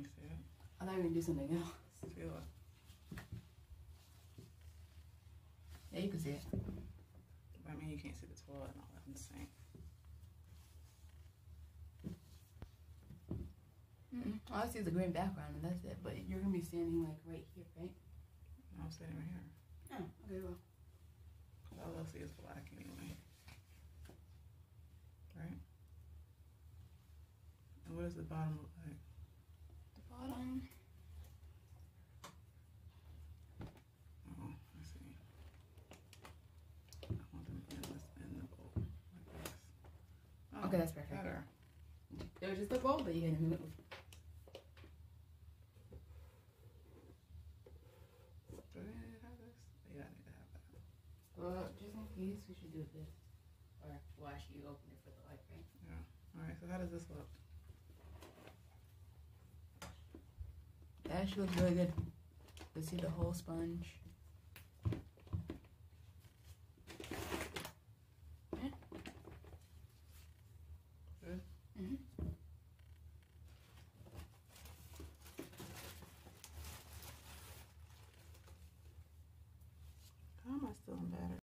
you see it? I you were gonna do something else. It. Yeah, you can see it. But I mean, you can't see the toilet and all that in the sink. Mm-mm. All I see is a green background, and that's it. But you're gonna be standing like right here, right? No, I'm sitting right here. Oh, okay, well. All I see is black anyway. Right? And what does the bottom look like? Oh, I see. I want them in this in the bowl like this. Oh, Okay, that's perfect. Better. It was just the bowl, that you can move. Do they need to have this? Yeah, I need to have that. Well, just in case, we should do this. Or wash you open it for the light, right? All right. So how does this look? It actually looks really good. You see the whole sponge. Yeah. -hmm. How am I still?